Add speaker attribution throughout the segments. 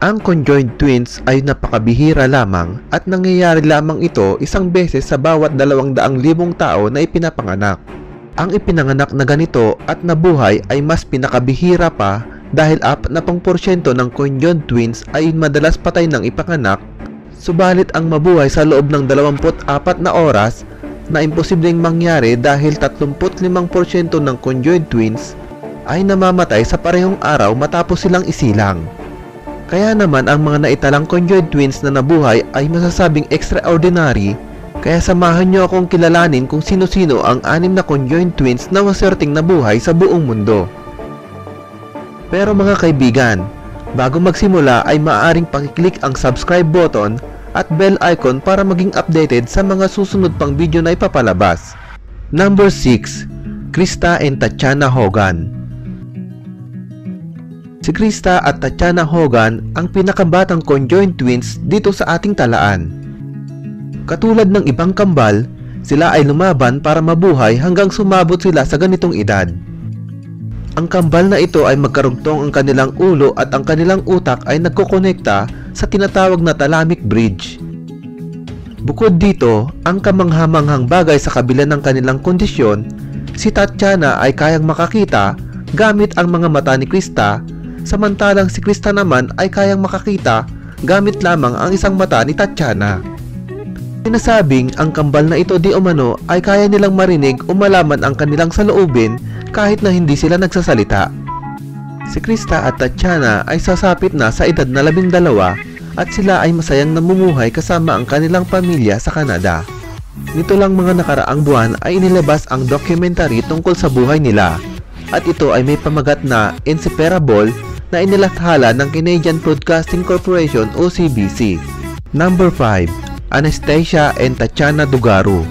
Speaker 1: Ang conjoined twins ay napakabihira lamang at nangyayari lamang ito isang beses sa bawat dalawang daang libong tao na ipinapanganak. Ang ipinanganak na ganito at nabuhay ay mas pinakabihira pa dahil 40% ng conjoined twins ay madalas patay ng ipanganak subalit ang mabuhay sa loob ng 24 na oras na imposibleng mangyari dahil 35% ng conjoined twins ay namamatay sa parehong araw matapos silang isilang. Kaya naman ang mga naitalang conjoined twins na nabuhay ay masasabing extraordinary kaya samahan nyo akong kilalanin kung sino-sino ang anim na conjoined twins na maswerteng nabuhay sa buong mundo. Pero mga kaibigan, bago magsimula ay maaaring pakiclick ang subscribe button at bell icon para maging updated sa mga susunod pang video na ipapalabas. Number 6. Krista and Tatiana Hogan Si Krista at Tatiana Hogan ang pinakabatang conjoined twins dito sa ating talaan. Katulad ng ibang kambal, sila ay lumaban para mabuhay hanggang sumabot sila sa ganitong edad. Ang kambal na ito ay magkarugtong ang kanilang ulo at ang kanilang utak ay nagkokonekta sa tinatawag na thalamic bridge. Bukod dito, ang kamanghamanghang bagay sa kabila ng kanilang kondisyon, si Tatiana ay kayang makakita gamit ang mga mata ni Krista samantalang si Krista naman ay kayang makakita gamit lamang ang isang mata ni Tatiana. Sinasabing ang kambal na ito di umano ay kaya nilang marinig o malaman ang kanilang saloobin kahit na hindi sila nagsasalita. Si Krista at Tatiana ay sasapit na sa edad na labing dalawa at sila ay masayang namumuhay kasama ang kanilang pamilya sa Canada. Nito lang mga nakaraang buwan ay inilabas ang documentary tungkol sa buhay nila at ito ay may pamagat na Inseparable na inilathala ng Canadian Broadcasting Corporation o CBC. Number 5. Anastasia and Tatiana Dugaro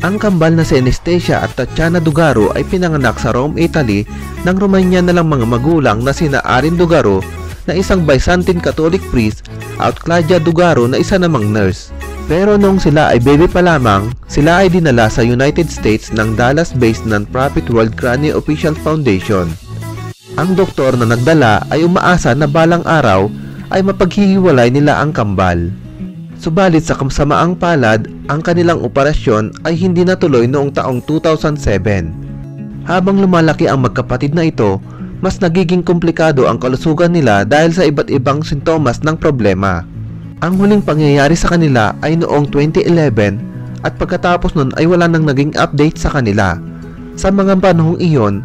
Speaker 1: Ang kambal na si Anastasia at Tatiana Dugaro ay pinanganak sa Rome, Italy ng Romanya na lang mga magulang na sina Arin Dugaro na isang Byzantine Catholic priest at Claudia Dugaro na isa namang nurse. Pero nung sila ay baby pa lamang, sila ay dinala sa United States ng Dallas-based non-profit World Cranial Official Foundation. Ang doktor na nagdala ay umaasa na balang araw ay mapaghihiwalay nila ang kambal. Subalit sa kamsamaang palad, ang kanilang operasyon ay hindi natuloy noong taong 2007. Habang lumalaki ang magkapatid na ito, mas nagiging komplikado ang kalusugan nila dahil sa iba't ibang sintomas ng problema. Ang huling pangyayari sa kanila ay noong 2011 at pagkatapos nun ay wala nang naging update sa kanila. Sa mga panahong iyon,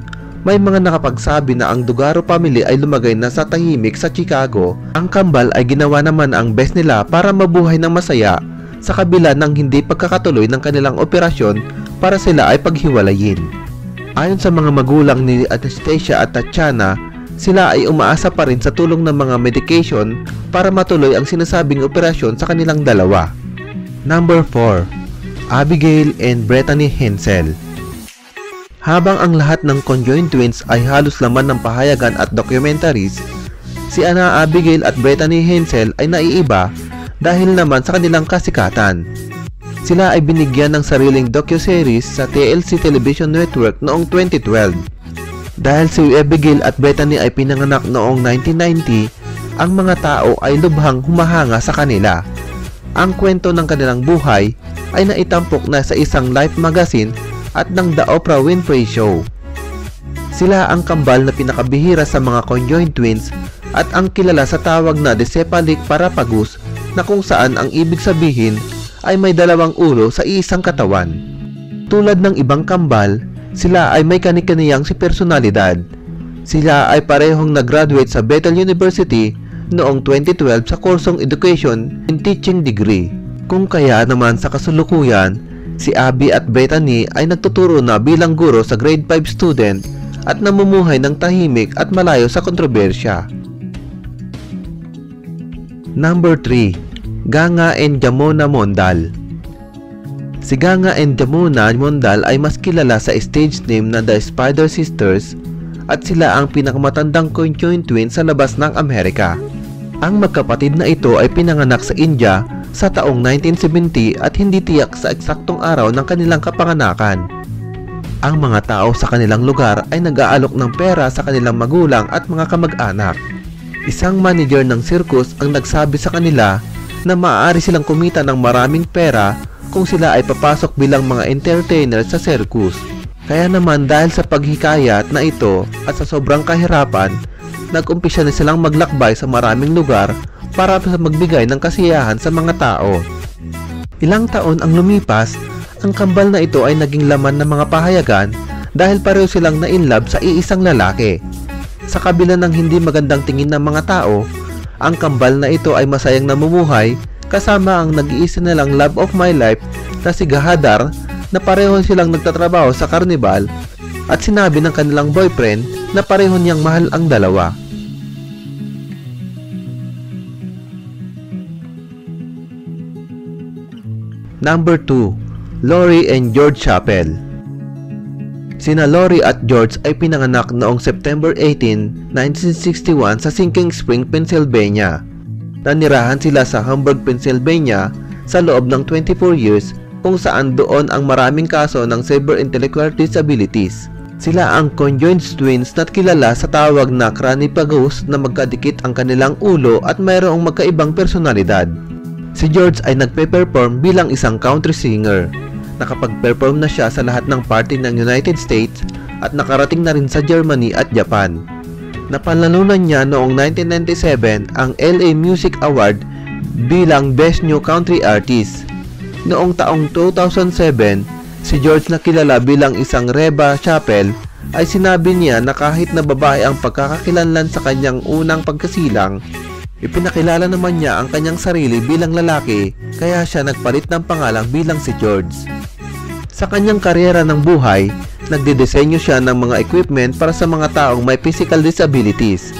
Speaker 1: may mga nakapagsabi na ang Dugaro family ay lumagay na sa tahimik sa Chicago. Ang kambal ay ginawa naman ang best nila para mabuhay ng masaya sa kabila ng hindi pagkakatuloy ng kanilang operasyon para sila ay paghiwalayin. Ayon sa mga magulang ni Anastasia at Tatiana, sila ay umaasa pa rin sa tulong ng mga medication para matuloy ang sinasabing operasyon sa kanilang dalawa. Number 4. Abigail and Brittany Hensel Habang ang lahat ng conjoined twins ay halos laman ng pahayagan at documentaries, si Ana Abigail at Brittany Hensel ay naiiba dahil naman sa kanilang kasikatan. Sila ay binigyan ng sariling docu-series sa TLC Television Network noong 2012 dahil si Abigail at Bethany ay pinanganak noong 1990, ang mga tao ay lubhang humahanga sa kanila. Ang kwento ng kanilang buhay ay naitampok na sa isang life magazine at ng The Oprah Winfrey Show. Sila ang kambal na pinakabihira sa mga conjoined twins at ang kilala sa tawag na Decepalic Parapagus na kung saan ang ibig sabihin ay may dalawang ulo sa isang katawan. Tulad ng ibang kambal, sila ay may kanikaniyang si personalidad. Sila ay parehong nag-graduate sa Bethel University noong 2012 sa kursong Education and Teaching Degree. Kung kaya naman sa kasulukuyan, si Abby at Bethany ay nagtuturo na bilang guro sa grade 5 student at namumuhay ng tahimik at malayo sa kontrobersya. Number 3. Ganga and Jamona Mondal Si Ganga and Jamuna Mondal ay mas kilala sa stage name na The Spider Sisters at sila ang pinakamatandang conjoined twin sa labas ng Amerika. Ang magkapatid na ito ay pinanganak sa India sa taong 1970 at hindi tiyak sa eksaktong araw ng kanilang kapanganakan. Ang mga tao sa kanilang lugar ay nag-aalok ng pera sa kanilang magulang at mga kamag-anak. Isang manager ng circus ang nagsabi sa kanila na maaari silang kumita ng maraming pera kung sila ay papasok bilang mga entertainer sa circus. Kaya naman dahil sa paghikayat na ito at sa sobrang kahirapan, nag-umpisa na silang maglakbay sa maraming lugar para magbigay ng kasiyahan sa mga tao. Ilang taon ang lumipas, ang kambal na ito ay naging laman ng mga pahayagan dahil pareho silang na-inlove sa iisang lalaki. Sa kabila ng hindi magandang tingin ng mga tao, ang kambal na ito ay masayang namumuhay kasama ang nag-iisa nilang love of my life na si Gahadar na pareho silang nagtatrabaho sa karnibal at sinabi ng kanilang boyfriend na pareho niyang mahal ang dalawa. Number 2. Lori and George Chappell Sina Lori at George ay pinanganak noong September 18, 1961 sa Sinking Spring, Pennsylvania. Nanirahan sila sa Hamburg, Pennsylvania sa loob ng 24 years kung saan doon ang maraming kaso ng severe intellectual disabilities. Sila ang conjoined twins na kilala sa tawag na cranipagos na magkadikit ang kanilang ulo at mayroong magkaibang personalidad. Si George ay nagpe-perform bilang isang country singer. Nakapag-perform na siya sa lahat ng party ng United States at nakarating na rin sa Germany at Japan. Napanalunan niya noong 1997 ang LA Music Award bilang Best New Country Artist. Noong taong 2007, si George na kilala bilang isang Reba Chappell ay sinabi niya na kahit na babae ang pagkakakilanlan sa kanyang unang pagkasilang, ipinakilala naman niya ang kanyang sarili bilang lalaki kaya siya nagpalit ng pangalang bilang si George. Sa kanyang karyera ng buhay, nagdidesenyo siya ng mga equipment para sa mga taong may physical disabilities.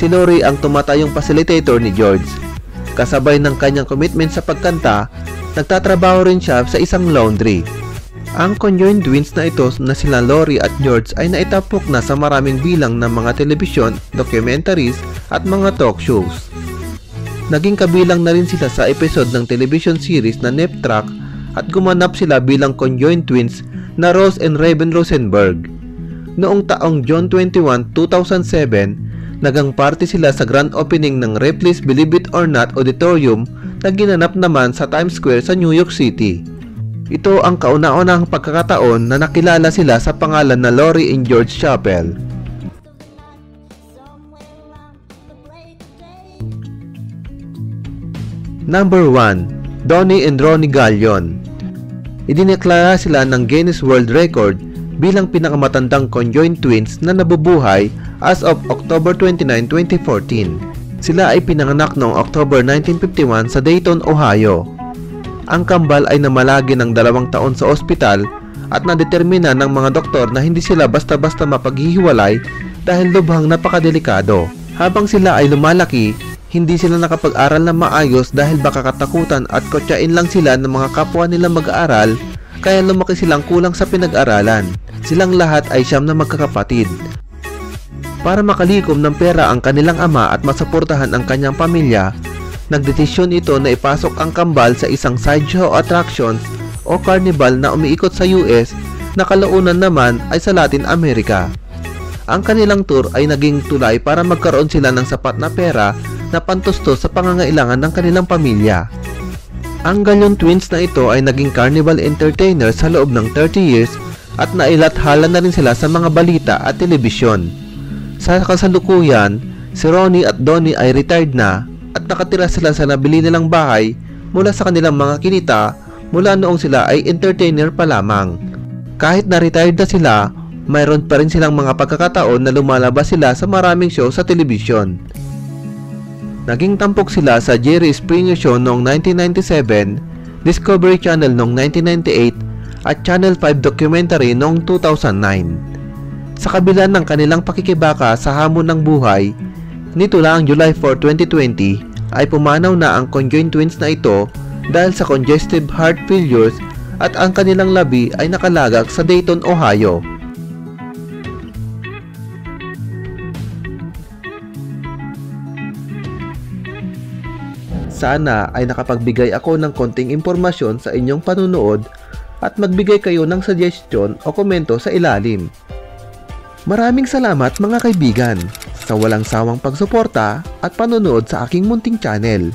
Speaker 1: Si Lori ang tumatayong facilitator ni George. Kasabay ng kanyang commitment sa pagkanta, nagtatrabaho rin siya sa isang laundry. Ang conjoined twins na ito na sila Lori at George ay naitapok na sa maraming bilang ng mga telebisyon, documentaries at mga talk shows. Naging kabilang na rin sila sa episode ng television series na Nep Track at gumanap sila bilang conjoined twins na Rose and Raven Rosenberg. Noong taong June 21, 2007, nagang party sila sa grand opening ng Ripley's Believe It or Not Auditorium na ginanap naman sa Times Square sa New York City. Ito ang kauna-unahang pagkakataon na nakilala sila sa pangalan na Lori and George Chappell. Number 1. Donnie and Ronnie Gallion Idineklara sila ng Guinness World Record bilang pinakamatandang conjoined twins na nabubuhay as of October 29, 2014. Sila ay pinanganak noong October 1951 sa Dayton, Ohio. Ang kambal ay namalagi ng dalawang taon sa ospital at nadetermina ng mga doktor na hindi sila basta-basta mapaghihiwalay dahil lubhang napakadelikado. Habang sila ay lumalaki, hindi sila nakapag-aral na maayos dahil baka katakutan at kotsain lang sila ng mga kapwa nila mag-aaral kaya lumaki silang kulang sa pinag-aralan. Silang lahat ay siyam na magkakapatid para makalikom ng pera ang kanilang ama at masuportahan ang kanyang pamilya, nagdesisyon ito na ipasok ang kambal sa isang sideshow attractions o carnival na umiikot sa US na kalaunan naman ay sa Latin America. Ang kanilang tour ay naging tulay para magkaroon sila ng sapat na pera na pantustos sa pangangailangan ng kanilang pamilya. Ang Galyon Twins na ito ay naging carnival entertainer sa loob ng 30 years at nailathala na rin sila sa mga balita at telebisyon. Sa kasalukuyan, si Ronnie at Donnie ay retired na at nakatira sila sa nabili nilang bahay mula sa kanilang mga kinita mula noong sila ay entertainer pa lamang. Kahit na retired na sila, mayroon pa rin silang mga pagkakataon na lumalabas sila sa maraming show sa telebisyon. Naging tampok sila sa Jerry Springer Show noong 1997, Discovery Channel noong 1998 at Channel 5 documentary noong 2009. Sa kabila ng kanilang pakikibaka sa hamon ng buhay, nito lang July 4, 2020 ay pumanaw na ang conjoined twins na ito dahil sa congestive heart failures at ang kanilang labi ay nakalagak sa Dayton, Ohio. Sana ay nakapagbigay ako ng konting impormasyon sa inyong panunood at magbigay kayo ng suggestion o komento sa ilalim. Maraming salamat mga kaibigan. Sa walang sawang pagsuporta at panonood sa aking munting channel.